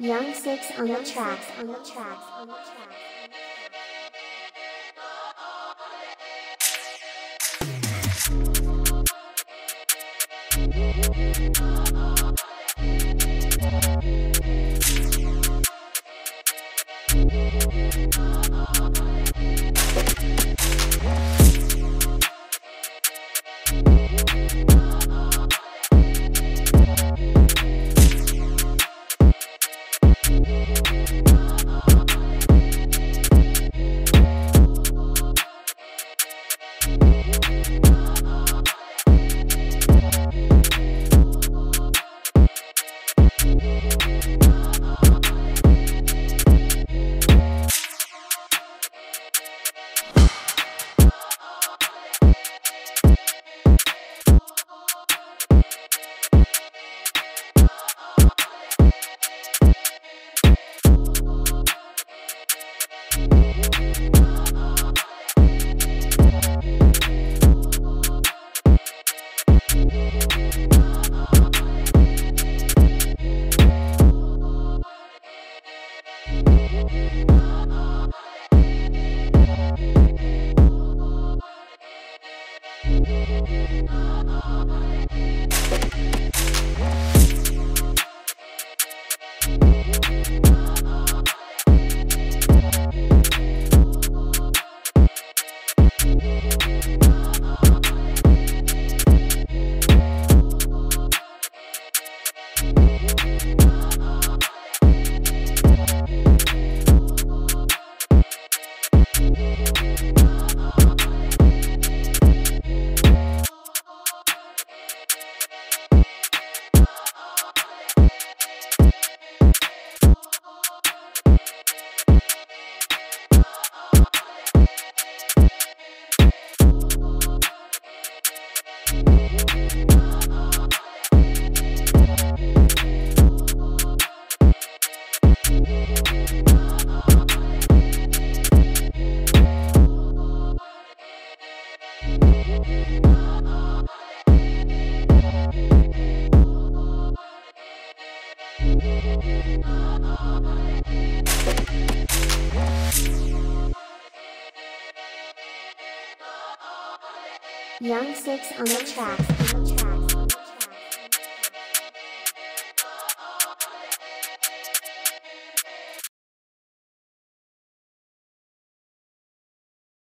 Young Six on the tracks, On the track. On the track. Young Six on the track. On the track.